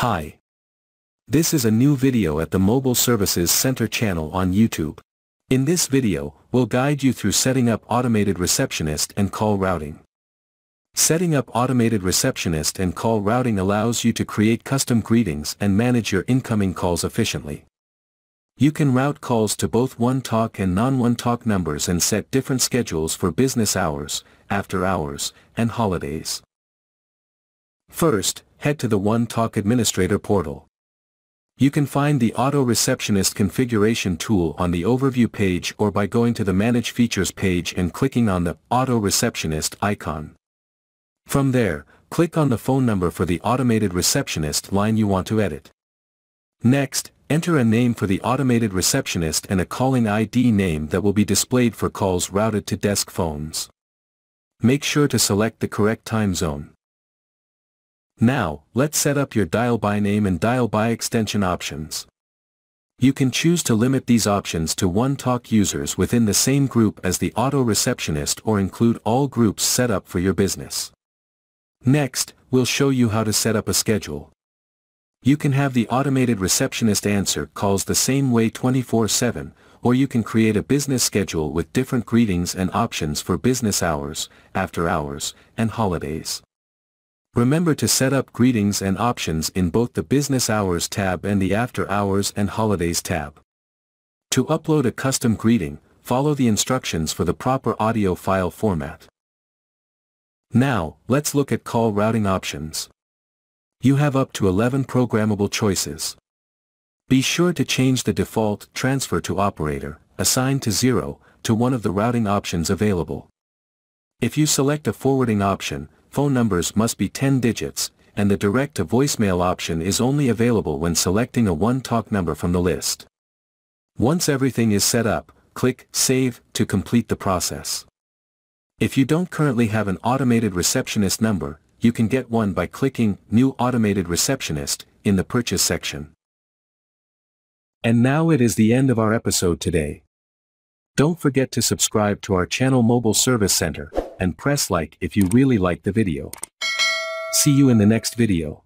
Hi. This is a new video at the Mobile Services Center channel on YouTube. In this video, we'll guide you through setting up automated receptionist and call routing. Setting up automated receptionist and call routing allows you to create custom greetings and manage your incoming calls efficiently. You can route calls to both one-talk and non-one-talk numbers and set different schedules for business hours, after hours, and holidays. First, head to the OneTalk Administrator portal. You can find the Auto Receptionist configuration tool on the Overview page or by going to the Manage Features page and clicking on the Auto Receptionist icon. From there, click on the phone number for the automated receptionist line you want to edit. Next, enter a name for the automated receptionist and a calling ID name that will be displayed for calls routed to desk phones. Make sure to select the correct time zone. Now, let's set up your dial by name and dial by extension options. You can choose to limit these options to one-talk users within the same group as the auto receptionist or include all groups set up for your business. Next, we'll show you how to set up a schedule. You can have the automated receptionist answer calls the same way 24-7, or you can create a business schedule with different greetings and options for business hours, after hours, and holidays. Remember to set up greetings and options in both the Business Hours tab and the After Hours and Holidays tab. To upload a custom greeting, follow the instructions for the proper audio file format. Now, let's look at call routing options. You have up to 11 programmable choices. Be sure to change the default transfer to operator, assigned to 0, to one of the routing options available. If you select a forwarding option, phone numbers must be 10 digits, and the direct to voicemail option is only available when selecting a one-talk number from the list. Once everything is set up, click Save to complete the process. If you don't currently have an automated receptionist number, you can get one by clicking New Automated Receptionist in the Purchase section. And now it is the end of our episode today. Don't forget to subscribe to our channel Mobile Service Center, and press like if you really like the video. See you in the next video.